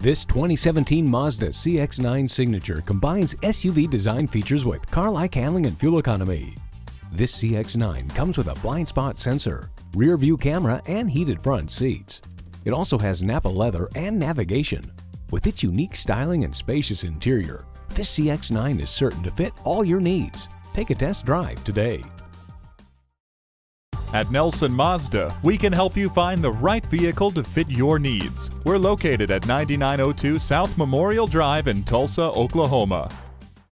This 2017 Mazda CX-9 Signature combines SUV design features with car-like handling and fuel economy. This CX-9 comes with a blind spot sensor, rear view camera, and heated front seats. It also has Nappa leather and navigation. With its unique styling and spacious interior, this CX-9 is certain to fit all your needs. Take a test drive today. At Nelson Mazda, we can help you find the right vehicle to fit your needs. We're located at 9902 South Memorial Drive in Tulsa, Oklahoma.